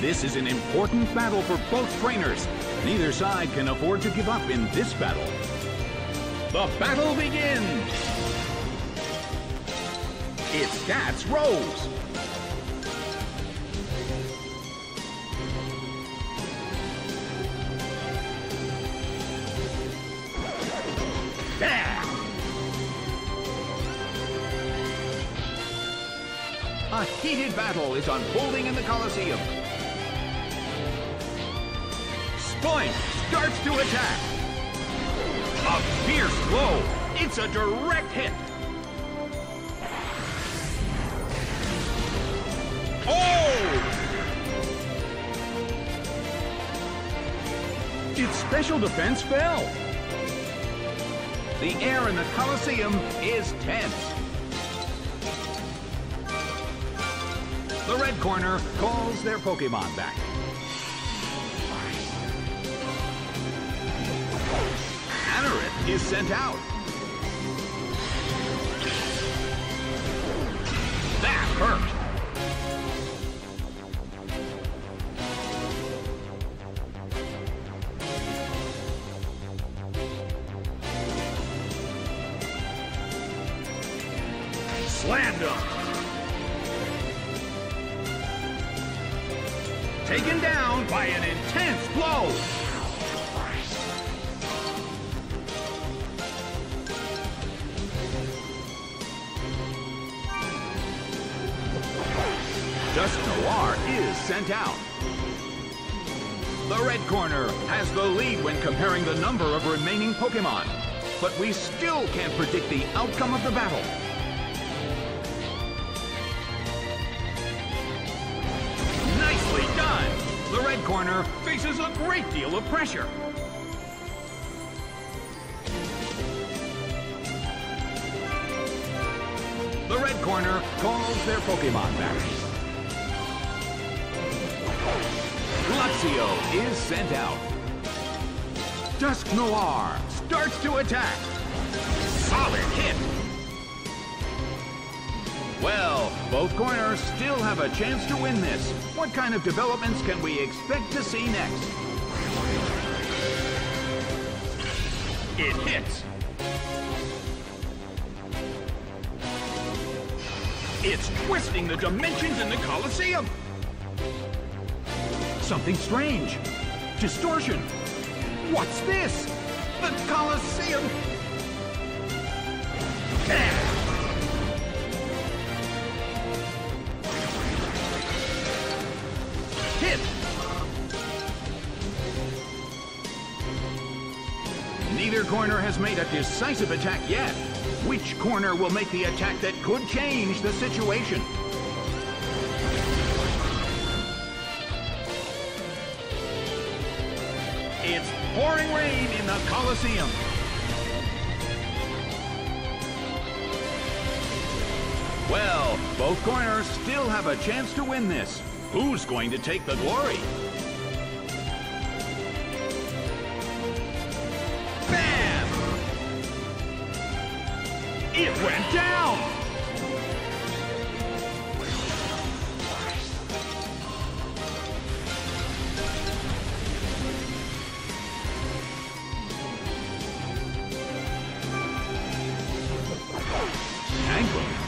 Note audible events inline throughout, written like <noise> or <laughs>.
This is an important battle for both trainers. Neither side can afford to give up in this battle. The battle begins! It's Stats Rose. A heated battle is unfolding in the Colosseum. Spoink starts to attack. A fierce blow. It's a direct hit. Oh! Its special defense fell. The air in the Colosseum is tense. The red corner calls their Pokemon back. Is sent out. That hurt. Slammed him. Taken down by an intense of remaining Pokemon. But we still can't predict the outcome of the battle. Nicely done! The red corner faces a great deal of pressure. The red corner calls their Pokemon back. Luxio is sent out. Dusknoir starts to attack. Solid hit. Well, both corners still have a chance to win this. What kind of developments can we expect to see next? It hits. It's twisting the dimensions in the Colosseum. Something strange. Distortion. What's this? The Colosseum. Hit! Neither corner has made a decisive attack yet. Which corner will make the attack that could change the situation? Pouring rain in the Colosseum. Well, both corners still have a chance to win this. Who's going to take the glory?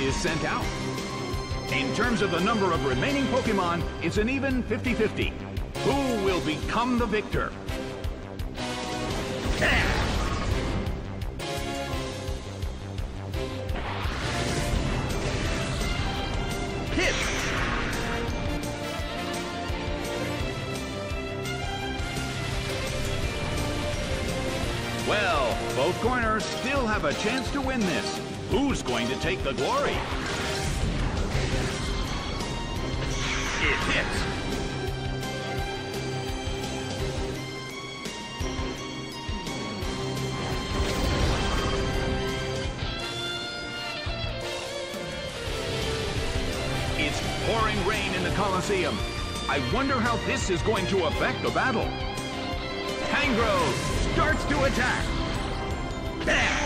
Is sent out. In terms of the number of remaining Pokemon, it's an even 50-50. Who will become the victor? Well, both corners still have a chance to win this. Who's going to take the glory? It hits. It's pouring rain in the Colosseum. I wonder how this is going to affect the battle. Tangrowth starts to attack. Bam!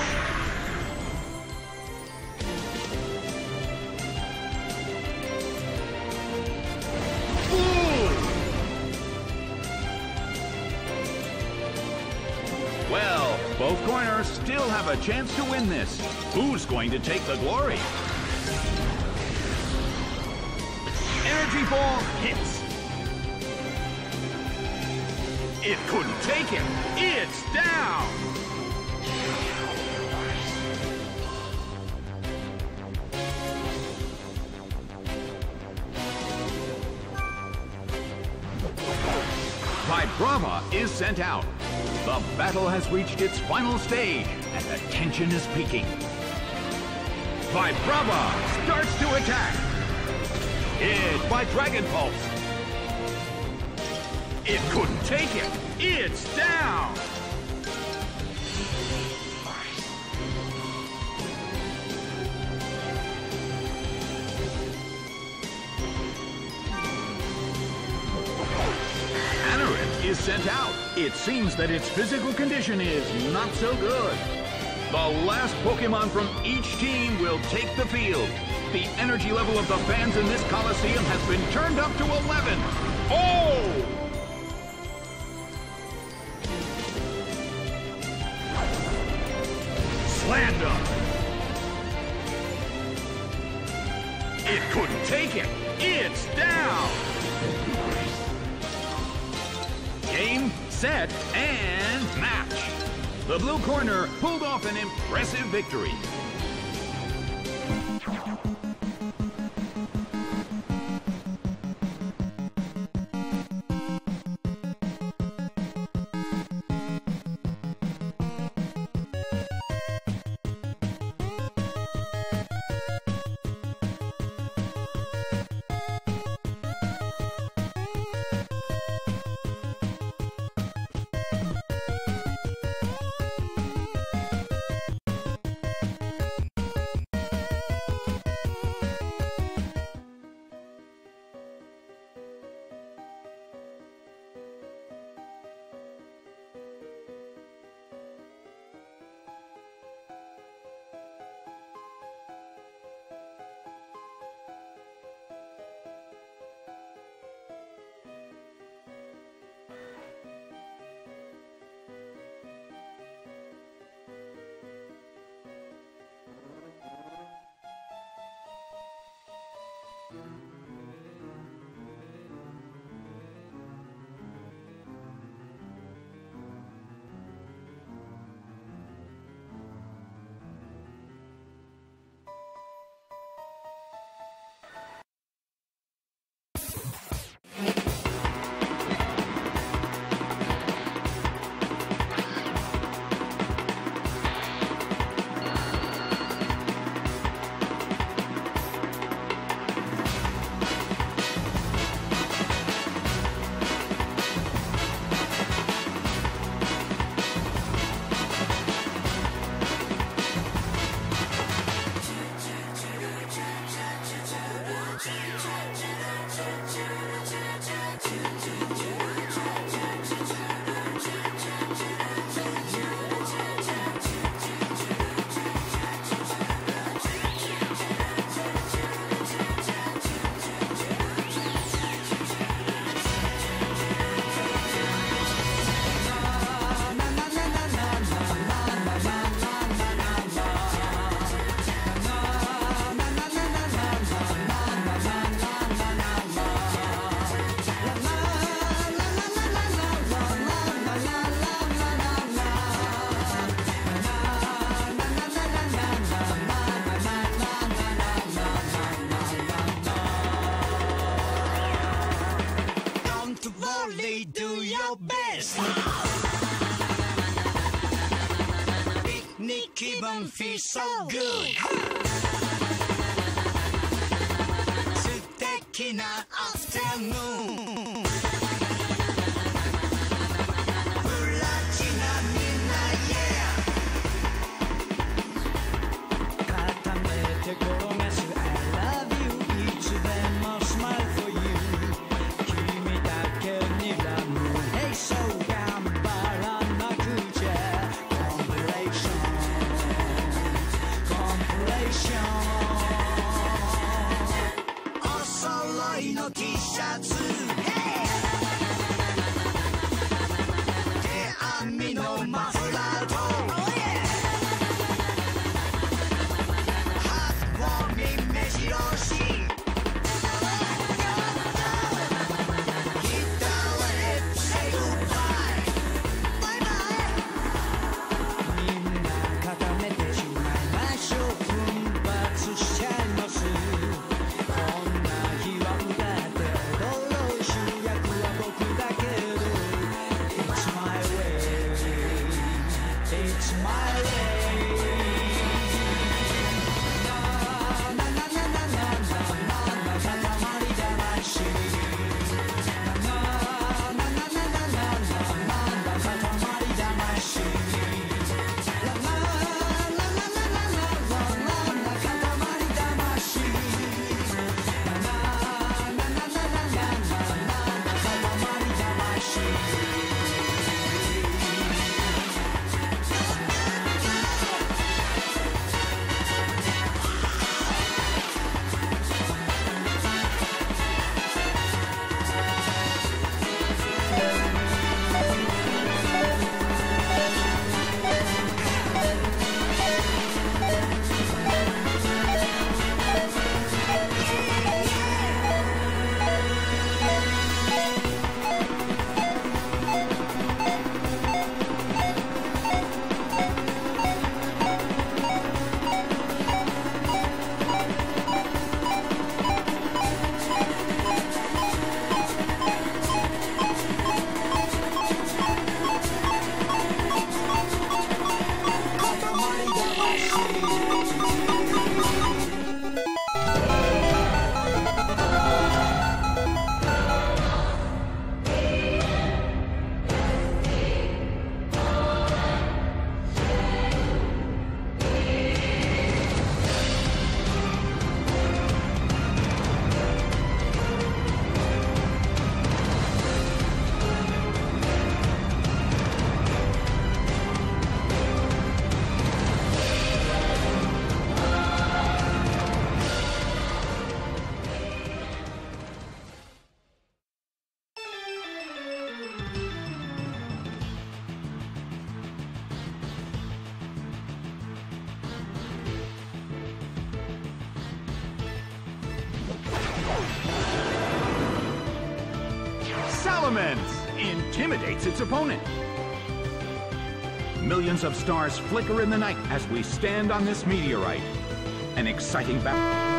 Still have a chance to win this. Who's going to take the glory? Energy ball hits. It couldn't take it. It's down. Vibrava is sent out. The battle has reached its final stage, and the tension is peaking. Vibrava starts to attack. Hit by Dragon Pulse. It couldn't take it. It's down. Is sent out. It seems that its physical condition is not so good. The last Pokemon from each team will take the field. The energy level of the fans in this Coliseum has been turned up to 11. Oh! Slander! It couldn't take it. It's down. Game, set, and match. The blue corner pulled off an impressive victory. 分 feels so good. 素敵な its opponent. Millions of stars flicker in the night as we stand on this meteorite. An exciting battle.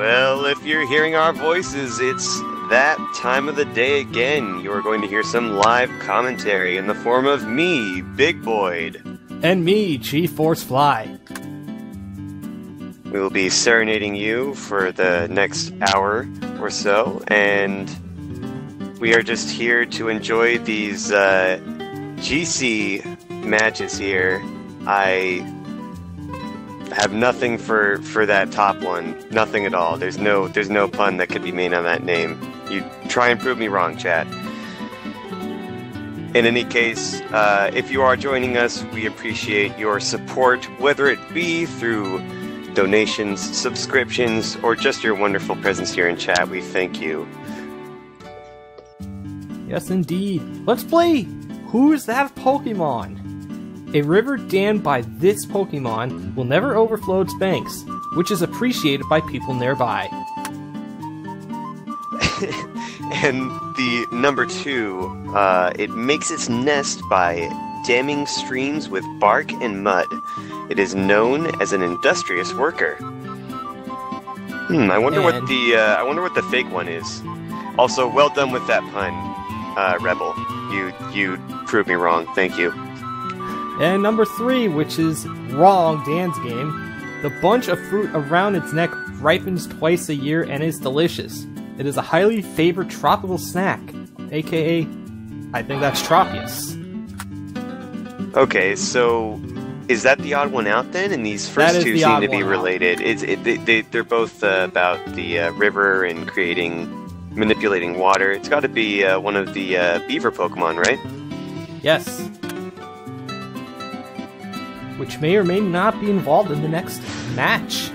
Well, if you're hearing our voices, it's that time of the day again. You are going to hear some live commentary in the form of me, Big Boyd. And me, Chief Force Fly. We will be serenading you for the next hour or so, and we are just here to enjoy these uh, GC matches here. I have nothing for for that top one. Nothing at all. There's no there's no pun that could be made on that name. You try and prove me wrong, chat. In any case, uh, if you are joining us, we appreciate your support, whether it be through donations, subscriptions, or just your wonderful presence here in chat. We thank you. Yes, indeed. Let's play Who's That Pokemon? A river dammed by this Pokemon will never overflow its banks, which is appreciated by people nearby. <laughs> and the number two, uh, it makes its nest by damming streams with bark and mud. It is known as an industrious worker. Hmm, I wonder what the uh, I wonder what the fake one is. Also, well done with that pun, uh, Rebel. You you proved me wrong. Thank you. And number three, which is wrong, Dan's game. The bunch of fruit around its neck ripens twice a year and is delicious. It is a highly favored tropical snack, aka, I think that's Tropius. Okay, so is that the odd one out then? And these first two the seem to be out. related. It's it, they, they they're both uh, about the uh, river and creating manipulating water. It's got to be uh, one of the uh, beaver Pokemon, right? Yes. Which may or may not be involved in the next match.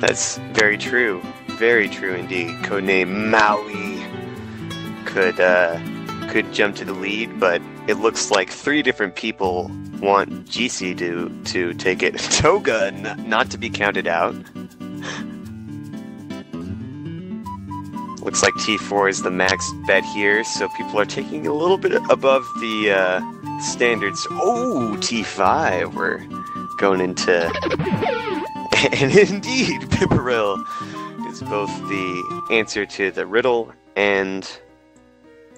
That's very true. Very true indeed. Codename Maui could uh, could jump to the lead, but it looks like three different people want GC to to take it. <laughs> Toga n- not to be counted out. Looks like T4 is the max bet here, so people are taking a little bit above the uh, standards. Oh, T5, we're going into <laughs> and indeed, Bibarel is both the answer to the riddle and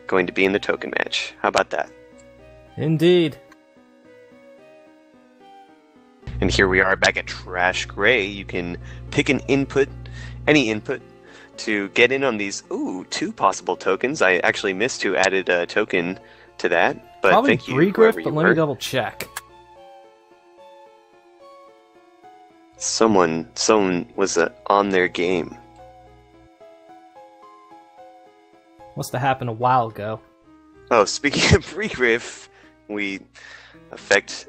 going to be in the token match. How about that? Indeed. And here we are back at Trash Gray. You can pick an input, any input, to get in on these. Ooh, two possible tokens. I actually missed who added a token to that, but Probably thank you. Regriff, but let me double check. Someone, someone was uh, on their game. Must have happened a while ago. Oh, speaking <laughs> of Regriff, we effect